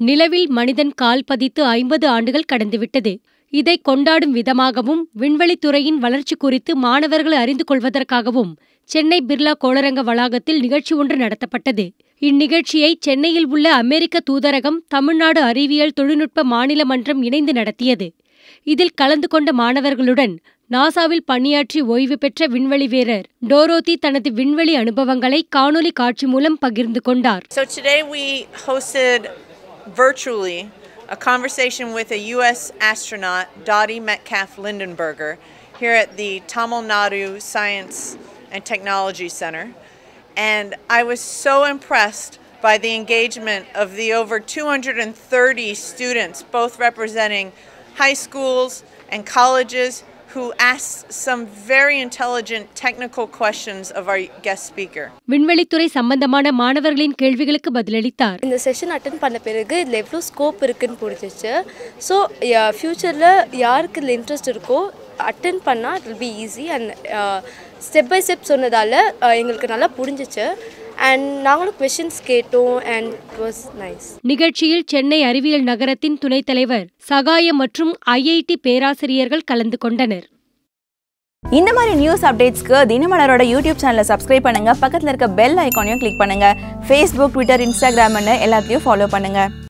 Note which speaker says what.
Speaker 1: நிலவில் மனிதன் கால் பதித்து ஐம்பது ஆண்டுகள் கடந்துவிட்டது. இதை கொண்டாடும் விதமாகவும் விண்வெளித்துறையின் வளர்ச்சி குறித்து மாணவர்கள் அறிந்து கொள்வதற்காகவும் சென்னை பிர்லா கோளரங்க வளாகத்தில் நிகழ்ச்சி ஒன்று நடத்தப்பட்டது. இந்நிகழ்ச்சியை சென்னையில் உள்ள அமெரிக்க தூதரகம் தமிழ்நாடு அறிவியல் தொழில்நுட்ப மாநில மன்றம் இணைந்து நடத்தியது. இதில் கலந்து கொண்ட மாணவர்களுடன் நாசாவில் பணியாற்றி ஓய்வு பெற்ற விண்வெளி வீரர் டோரோதி தனது விண்வெளி அனுபவங்களை காணொலி காட்சி மூலம் பகிர்ந்து கொண்டார்.
Speaker 2: Virtually a conversation with a U.S. astronaut, Dottie Metcalf Lindenberger, here at the Tamil Nadu Science and Technology Center. And I was so impressed by the engagement of the over 230 students, both representing high schools and colleges, who asked some very intelligent technical questions of our guest speaker.
Speaker 1: விண்வெளித்துறை சம்பந்தமான மாணவர்களின் கேள்விகளுக்கு பதிலளித்தார்.
Speaker 3: இந்த session attend பண்ண பிறகு இதில் எவ்வளோ scope இருக்குன்னு புரிஞ்சிச்சு. ஸோ ஃப்யூச்சரில் யாருக்கு இதில் இன்ட்ரெஸ்ட் இருக்கோ அட்டன் பண்ணால் it will be easy and step by step சொன்னதால் எங்களுக்கு நல்லா புரிஞ்சிச்சு. அண்ட் நாங்களும் கொஷின்ஸ் கேட்டோம் அண்ட் வாஸ் நைஸ்
Speaker 1: நிகழ்ச்சியில் சென்னை அறிவியல் நகரத்தின் துணைத் தலைவர் சகாயம் மற்றும் ஐஐடி பேராசிரியர்கள் கலந்து கொண்டனர்.
Speaker 4: இந்த மாதிரி நியூஸ் அப்டேட்ஸ்க்கு தினமலரோட யூடியூப் சேனலை சப்ஸ்கிரைப் பண்ணுங்க. பக்கத்தில் இருக்க பெல் ஐக்கானையும் கிளிக் பண்ணுங்க. ஃபேஸ்புக் ட்விட்டர் இன்ஸ்டாகிராம்னு எல்லாத்தையும் ஃபாலோ பண்ணுங்க.